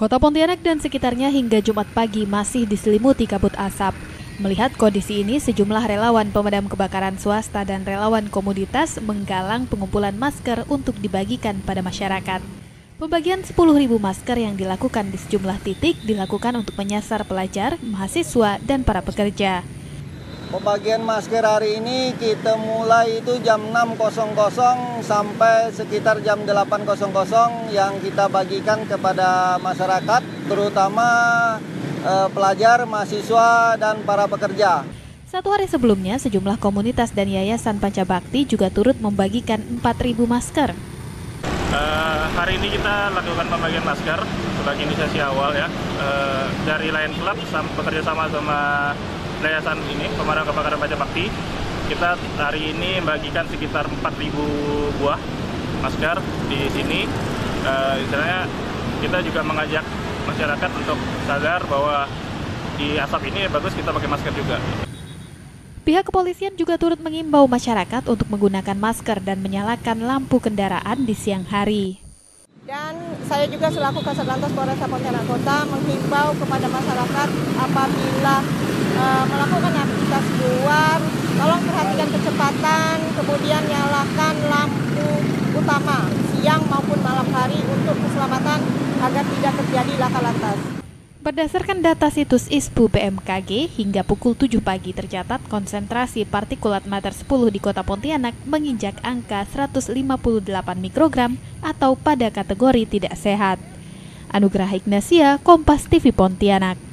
Kota Pontianak dan sekitarnya hingga Jumat pagi masih diselimuti kabut asap. Melihat kondisi ini, sejumlah relawan pemadam kebakaran swasta dan relawan komoditas menggalang pengumpulan masker untuk dibagikan pada masyarakat. Pembagian 10.000 masker yang dilakukan di sejumlah titik dilakukan untuk menyasar pelajar, mahasiswa, dan para pekerja. Pembagian masker hari ini kita mulai itu jam 6.00 sampai sekitar jam 8.00 yang kita bagikan kepada masyarakat, terutama eh, pelajar, mahasiswa, dan para pekerja. Satu hari sebelumnya, sejumlah komunitas dan yayasan Pancabakti juga turut membagikan 4.000 masker. Uh, hari ini kita lakukan pembagian masker sebagai inisiasi awal ya uh, dari Lion Club bekerja sama sama yayasan ini pemadam kebakaran Pancabakti. Kita hari ini membagikan sekitar 4.000 buah masker di sini. Uh, istilahnya kita juga mengajak masyarakat untuk sadar bahwa di asap ini bagus kita pakai masker juga. Pihak kepolisian juga turut mengimbau masyarakat untuk menggunakan masker dan menyalakan lampu kendaraan di siang hari. Dan saya juga selaku Kasat Lantas Polres Pontianak Kota menghimbau kepada masyarakat apabila melakukan aktivitas luar, tolong perhatikan kecepatan, kemudian nyalakan lampu utama siang maupun malam hari untuk keselamatan agar tidak terjadi laka lantas. Berdasarkan data situs ISPU BMKG, hingga pukul 7 pagi tercatat konsentrasi partikulat mater 10 di kota Pontianak menginjak angka 158 mikrogram atau pada kategori tidak sehat. Anugerah Ignasia, Kompas TV Pontianak.